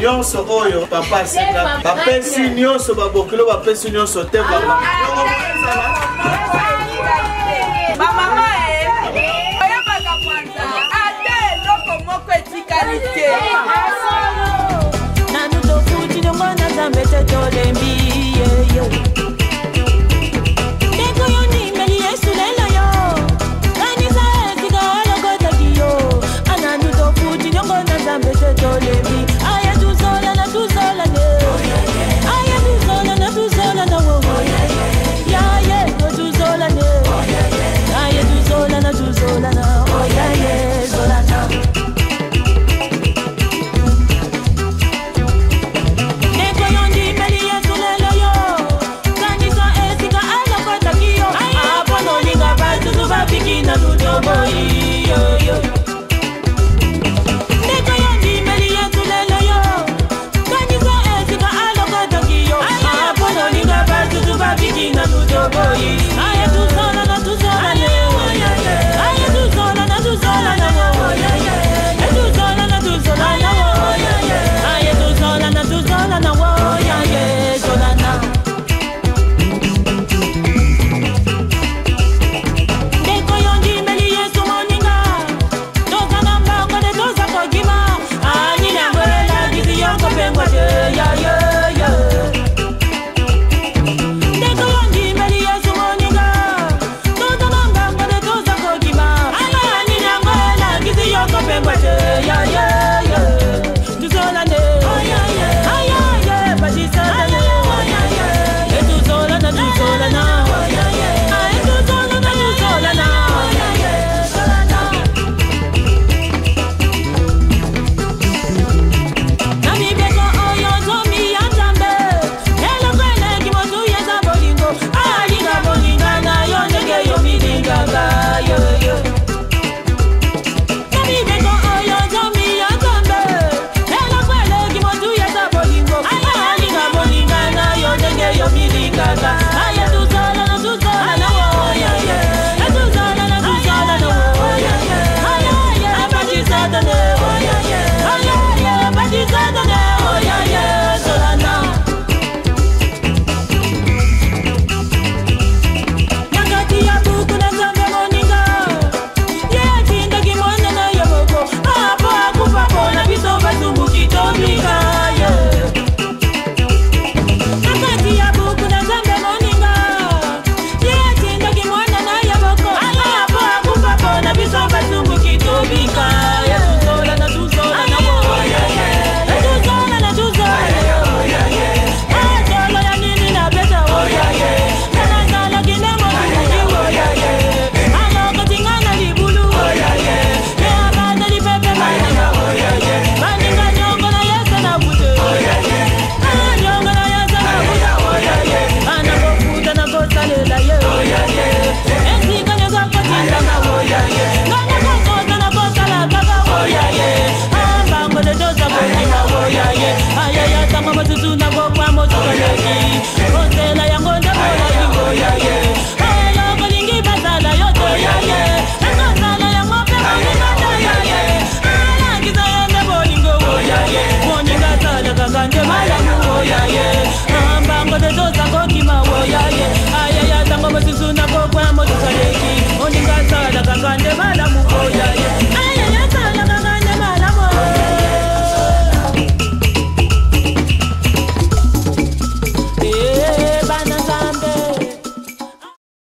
nyonso oyo papa asenga bapesi nyonso babokilo bapesi nyonso te papa 可以。